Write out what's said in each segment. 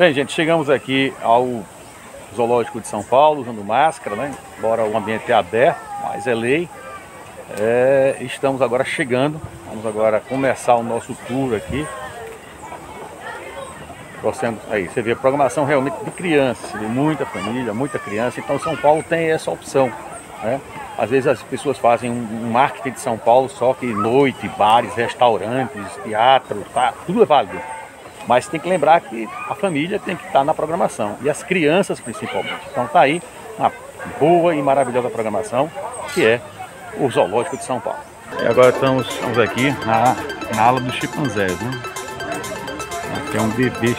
Bem, gente, chegamos aqui ao Zoológico de São Paulo, usando máscara, né? Embora o ambiente é aberto, mas é lei. É, estamos agora chegando, vamos agora começar o nosso tour aqui. Aí, você vê a programação realmente de crianças, de muita família, muita criança. Então São Paulo tem essa opção, né? Às vezes as pessoas fazem um marketing de São Paulo só que noite, bares, restaurantes, teatro, tá, tudo é válido. Mas tem que lembrar que a família tem que estar na programação e as crianças principalmente. Então tá aí uma boa e maravilhosa programação que é o Zoológico de São Paulo. E agora estamos, estamos aqui na, na ala dos chimpanzés, né? Aqui é um bebê.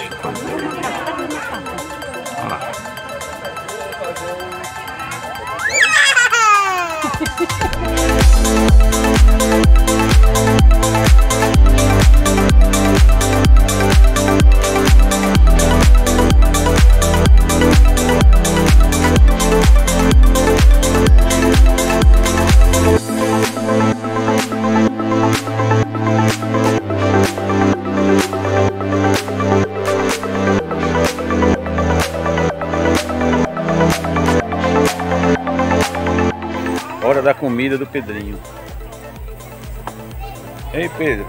Hora da comida do Pedrinho. Ei, Pedro.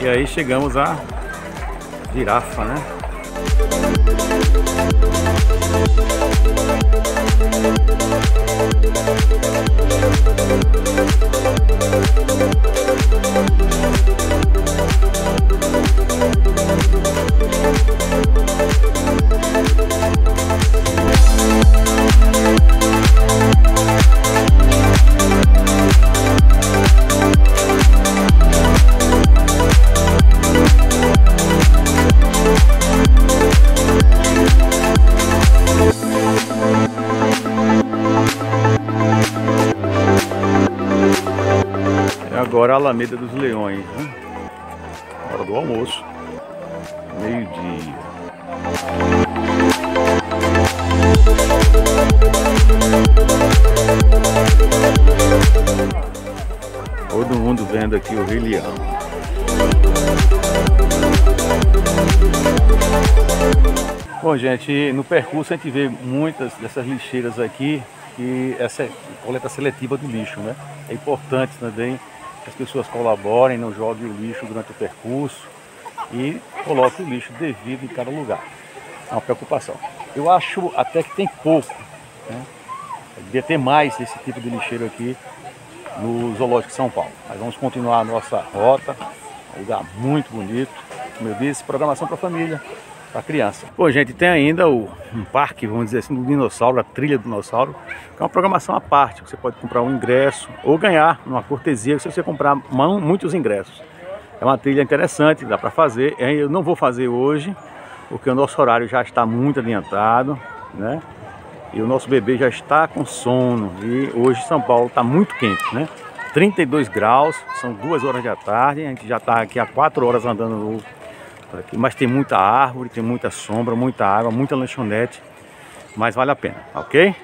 E aí chegamos à girafa, né? Agora a Alameda dos Leões, né? Hora do almoço. Meio-dia. Todo mundo vendo aqui o Rei Leão. Bom, gente, no percurso a gente vê muitas dessas lixeiras aqui e essa é coleta seletiva do lixo, né? É importante também que as pessoas colaborem, não joguem o lixo durante o percurso e coloquem o lixo devido em cada lugar. É uma preocupação. Eu acho até que tem pouco, né? Devia ter mais esse tipo de lixeiro aqui no Zoológico de São Paulo. Mas vamos continuar a nossa rota, um lugar muito bonito. Como eu disse, programação para a família, para criança. Bom, gente, tem ainda o, um parque, vamos dizer assim, do dinossauro, a trilha do dinossauro, que é uma programação à parte. Você pode comprar um ingresso ou ganhar uma cortesia se você comprar muitos ingressos. É uma trilha interessante, dá para fazer. Eu não vou fazer hoje, porque o nosso horário já está muito adiantado, né? E o nosso bebê já está com sono. E hoje São Paulo está muito quente, né? 32 graus, são duas horas da tarde. A gente já está aqui há quatro horas andando no, aqui, mas tem muita árvore, tem muita sombra, muita água, muita lanchonete. Mas vale a pena, ok?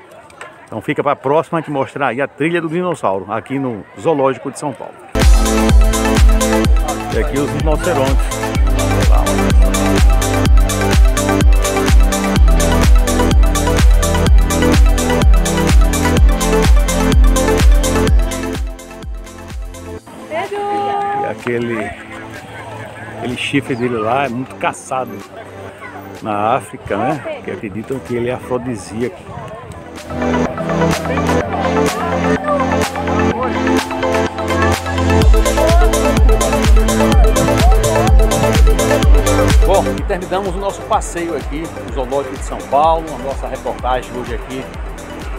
Então fica para a próxima gente mostrar aí a trilha do dinossauro aqui no Zoológico de São Paulo. E aqui os rinocerontes. E aquele, aquele chifre dele lá é muito caçado na África, né? Que acreditam que ele é afrodisíaco. Bom, e terminamos o nosso passeio aqui no Zoológico de São Paulo, a nossa reportagem hoje aqui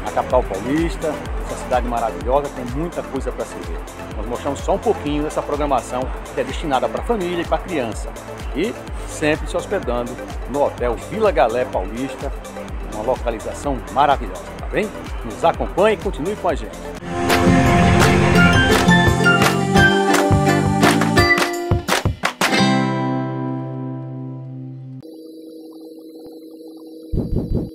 na capital paulista, essa cidade maravilhosa, tem muita coisa para se ver. Nós mostramos só um pouquinho dessa programação que é destinada para a família e para a criança. E sempre se hospedando no Hotel Vila Galé Paulista, uma localização maravilhosa, tá bem? Nos acompanhe e continue com a gente. Thank.